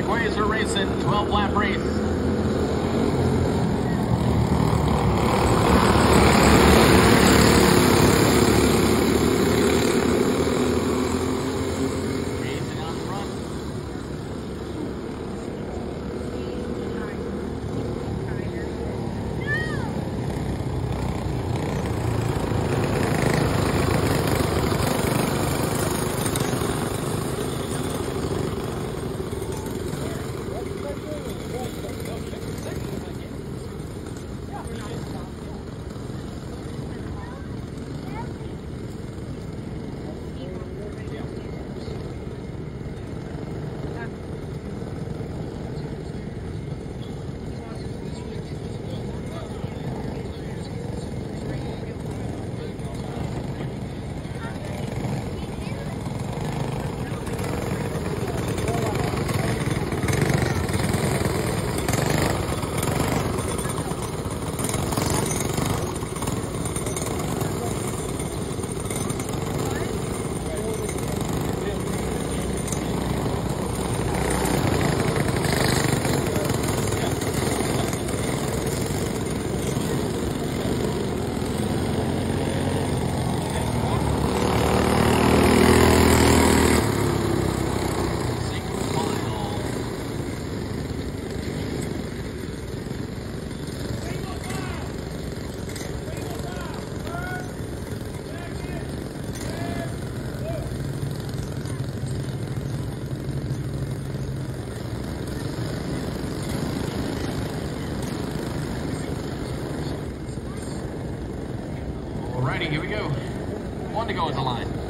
Track are racing. 12 lap race. Alrighty, here we go. One to go at the line.